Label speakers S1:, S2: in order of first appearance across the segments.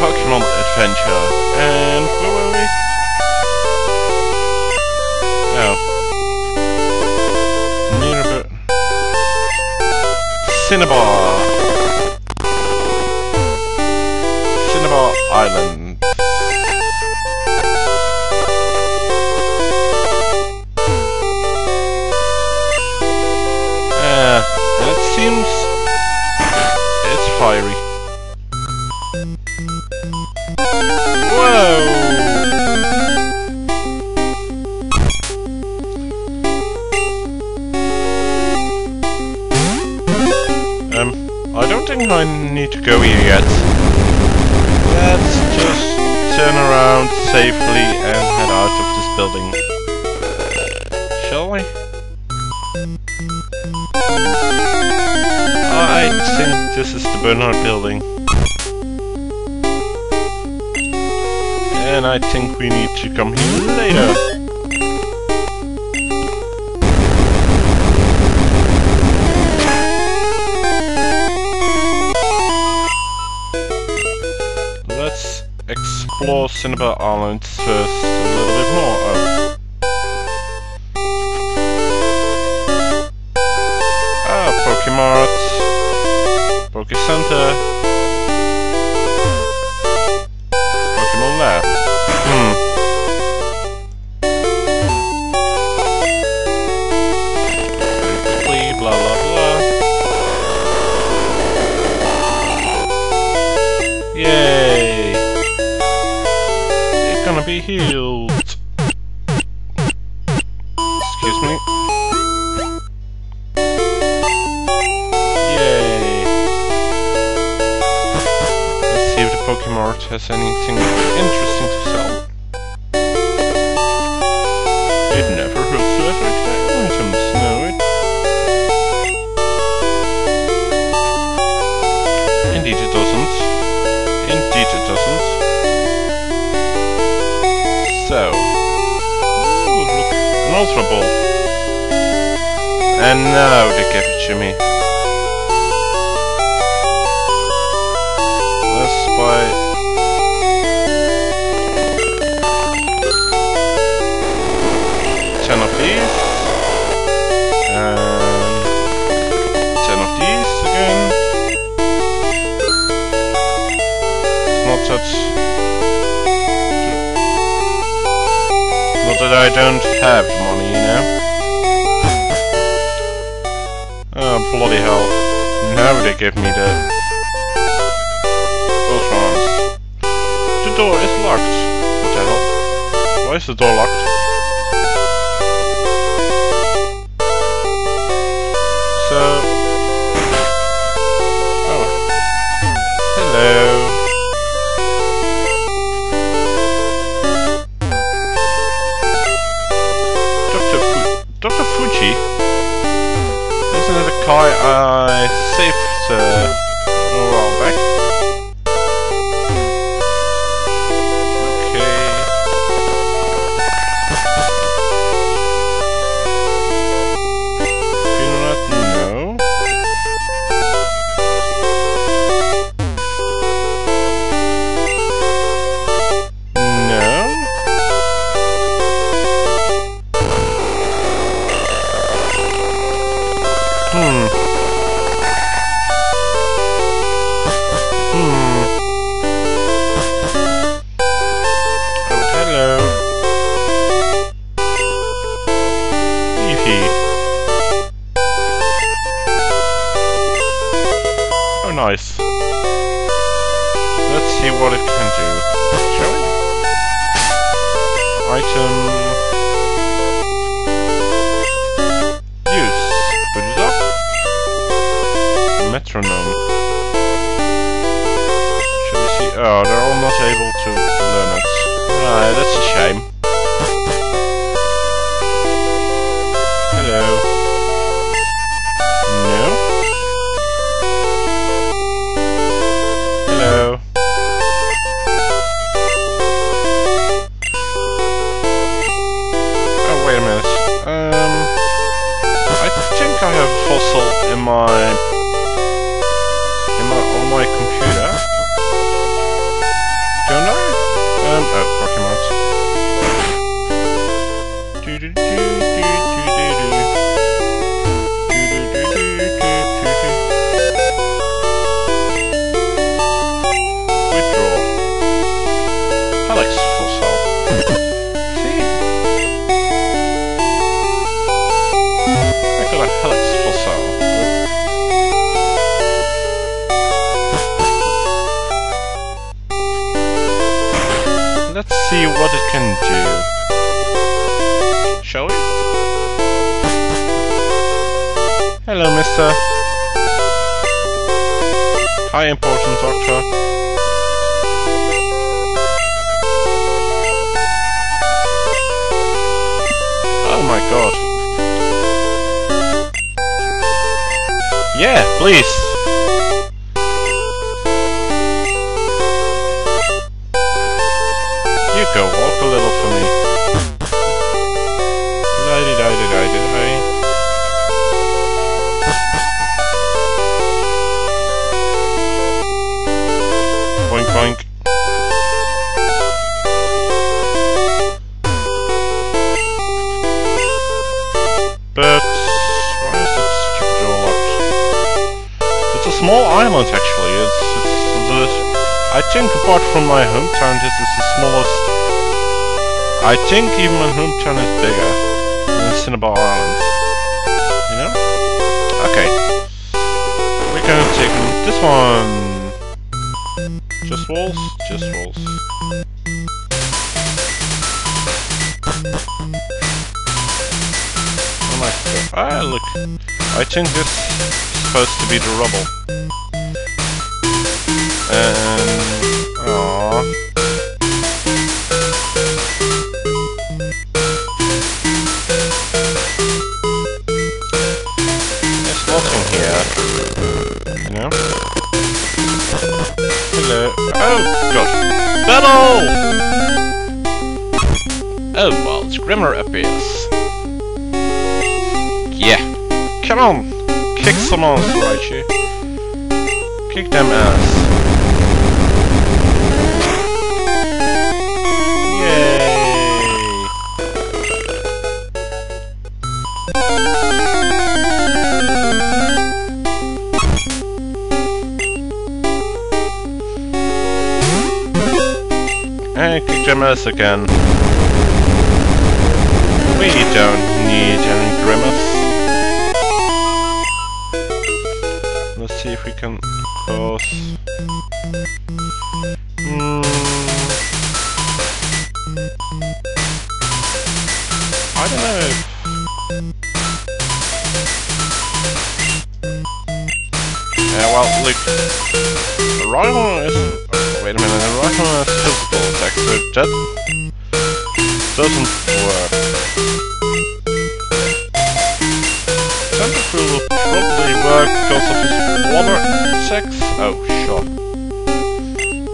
S1: Pokemon Adventure. And where were we? Oh. Near Cinnabar. Cinnabar Island. Uh, and it seems it's fiery. Shall we? I think this is the Bernard building. And I think we need to come here later. Let's explore Cinnabar Island first gonna be healed. Excuse me. Yay! Let's see if the Pokemart has anything interesting to sell. It never hurts to extra items, no it? Indeed it doesn't. Indeed it doesn't. So. An And now they give it to me. Let's buy... that I don't have money, you know? Oh, bloody hell. Now they give me the... Those. The door is locked. What the hell? Why is the door locked? Nice. Let's see what it can do. Shall we? Item... Use. Put it up. Metronome. Should we see? Oh, they're all not able to learn it. Ah, that's a shame. Hello, mister. Hi, important doctor. Oh my god. Yeah, please. Actually. It's it's the I think apart from my hometown this is the smallest I think even my hometown is bigger than Cinnabar Island. You know? Okay. We're gonna take this one. Just walls? Just walls. Oh my god. Ah, look. I think this is supposed to be the rubble. Oh, oh, Grimer appears. Yeah. Come on! Kick some ass, Raichu. Kick them ass. And kick ass again. We don't need any grimace. Let's see if we can cross. Hmm. I don't know. Yeah, well, look. The Rhino is. Wait a minute, the Rhino is physical attack, so that doesn't work. Tentacle will probably work because of his water sex. Oh, sure.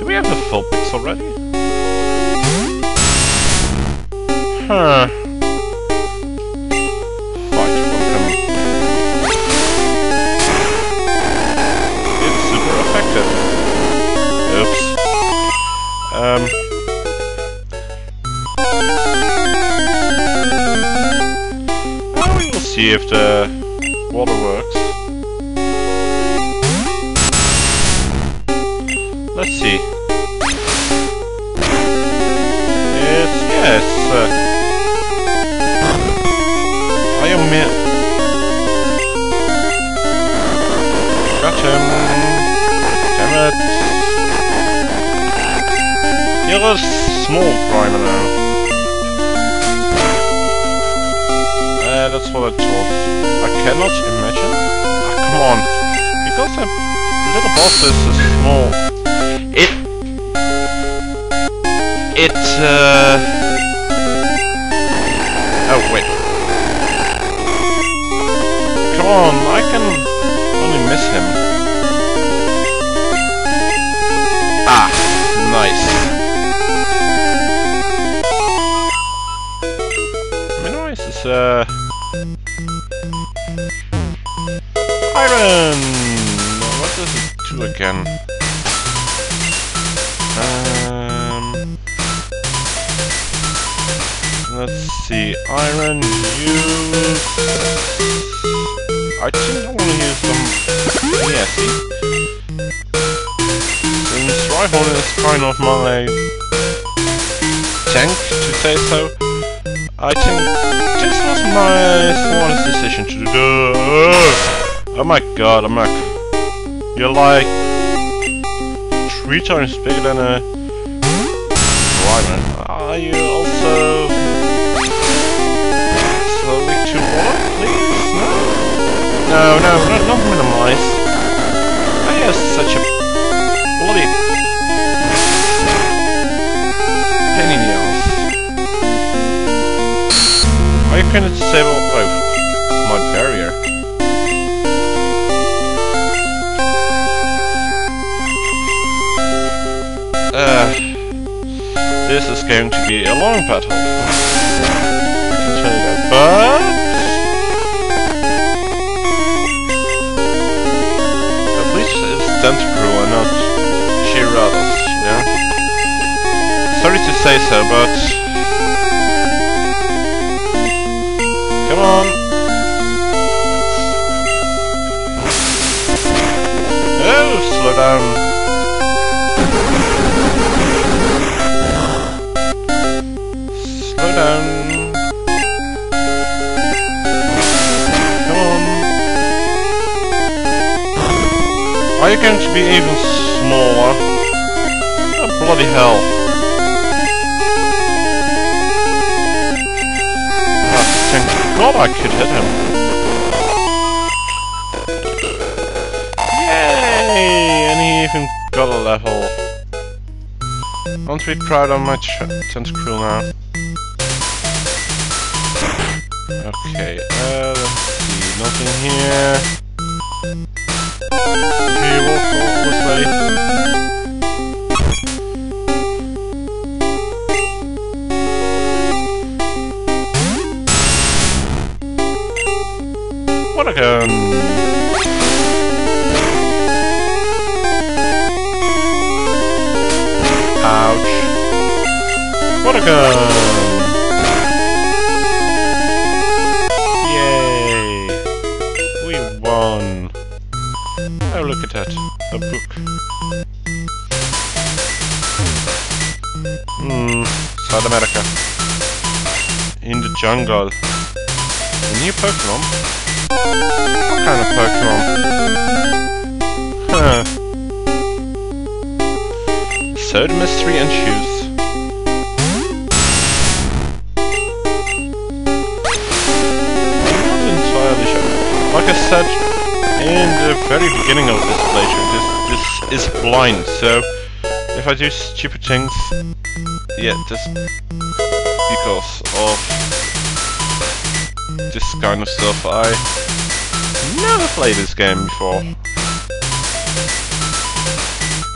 S1: Do we have the full pix already? Huh. See if the water works. Let's see. Yes, yes. I am mi- Got him. Damn it. You're a small primer now. That's what I thought. I cannot imagine. Ah, come on. Because the little boss is small. It... It, uh... Oh, wait. Come on, I can only miss him. Ah, nice. Uh... What does it again? Um... Let's see, iron use... I think I want to use some... Yeah, see? Since Rhyhorn is kind of my... tank, to say so, I think this was my smartest decision to do. Oh my god, I'm like... You're like three times bigger than a lineman. Are you also slowly too water, please? No, no, no, not minimize. I have such a bloody pain in the ass. Are you going to disable oh, my barrier? This is going to be a long battle. I can tell you that. But Tentacruel and not you know? Sorry to say so, but... be even smaller? Oh, bloody hell. Oh, thank God I could hit him. Yay! And he even got a level. To be proud of my tentacruel now. Okay, uh, let's see, nothing here. Okay, look at that. A book. Hmm, South America. In the jungle. A new Pokemon? What kind of Pokemon? Huh. Soda Mystery and Shoes. Not entirely sure. Like I said, in the very beginning of this playthrough, this, this is blind, so if I do stupid things, yeah, just because of this kind of stuff, I never played this game before.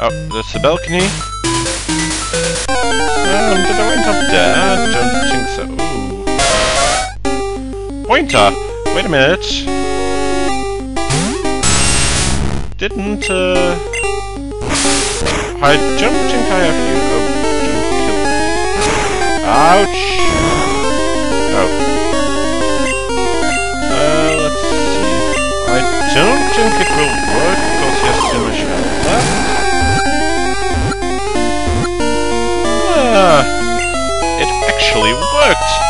S1: Oh, there's a balcony. Um, did I went up there? I don't think so. Ooh. Pointer! Wait a minute didn't, uh... I jumped in Kayafu. Oh, Ouch! Oh. Uh, let's see. I don't think it will work because he has too much health. Uh, it actually worked!